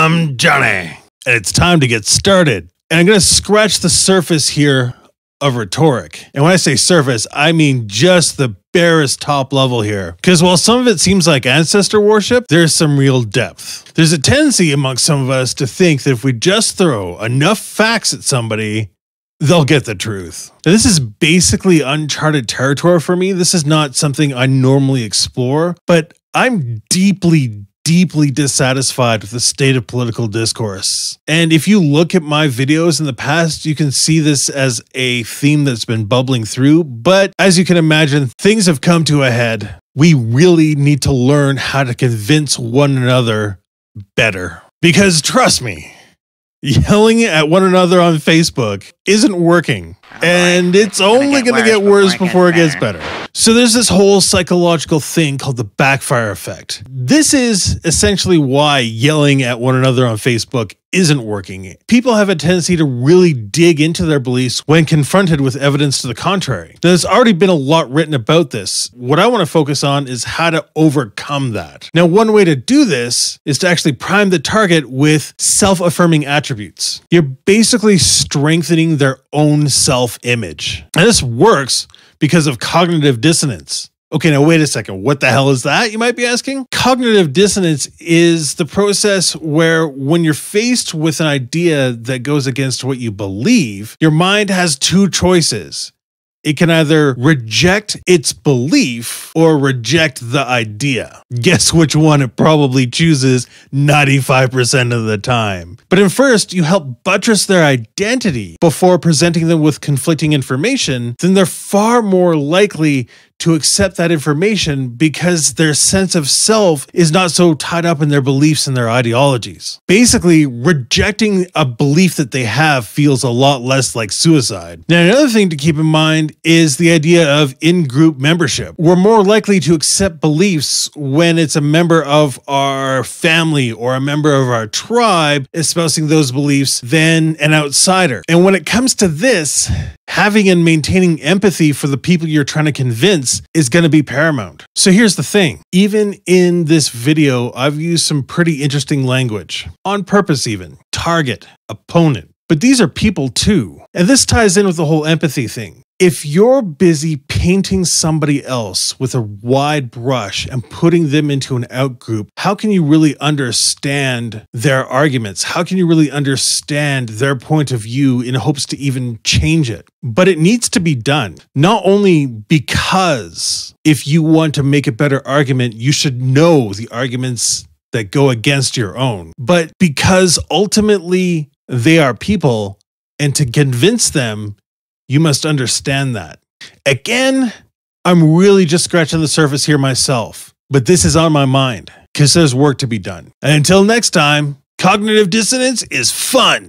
I'm Jonnay, and it's time to get started. And I'm going to scratch the surface here of rhetoric. And when I say surface, I mean just the barest top level here. Because while some of it seems like ancestor worship, there's some real depth. There's a tendency amongst some of us to think that if we just throw enough facts at somebody, they'll get the truth. Now, this is basically uncharted territory for me. This is not something I normally explore, but I'm deeply, deeply dissatisfied with the state of political discourse. And if you look at my videos in the past, you can see this as a theme that's been bubbling through. But as you can imagine, things have come to a head. We really need to learn how to convince one another better. Because trust me, yelling at one another on Facebook isn't working. Oh, and it's only going to get worse before it gets better. So there's this whole psychological thing called the backfire effect. This is essentially why yelling at one another on Facebook isn't working. People have a tendency to really dig into their beliefs when confronted with evidence to the contrary. There's already been a lot written about this. What I want to focus on is how to overcome that. Now, one way to do this is to actually prime the target with self affirming attributes. You're basically strengthening their own self image. And this works because of cognitive dissonance. Okay, now wait a second. What the hell is that? You might be asking. Cognitive dissonance is the process where when you're faced with an idea that goes against what you believe, your mind has two choices. It can either reject its belief or reject the idea. Guess which one it probably chooses 95% of the time. But in first, you help buttress their identity before presenting them with conflicting information, then they're far more likely to accept that information because their sense of self is not so tied up in their beliefs and their ideologies. Basically, rejecting a belief that they have feels a lot less like suicide. Now, another thing to keep in mind is the idea of in group membership. We're more likely to accept beliefs when it's a member of our family or a member of our tribe espousing those beliefs than an outsider. And when it comes to this, having and maintaining empathy for the people you're trying to convince is going to be paramount. So here's the thing even in this video, I've used some pretty interesting language on purpose, even target, opponent. But these are people too. And this ties in with the whole empathy thing if you're busy painting somebody else with a wide brush and putting them into an outgroup, how can you really understand their arguments? How can you really understand their point of view in hopes to even change it? But it needs to be done, not only because if you want to make a better argument, you should know the arguments that go against your own, but because ultimately they are people. And to convince them you must understand that. Again, I'm really just scratching the surface here myself, but this is on my mind because there's work to be done. And until next time, cognitive dissonance is fun.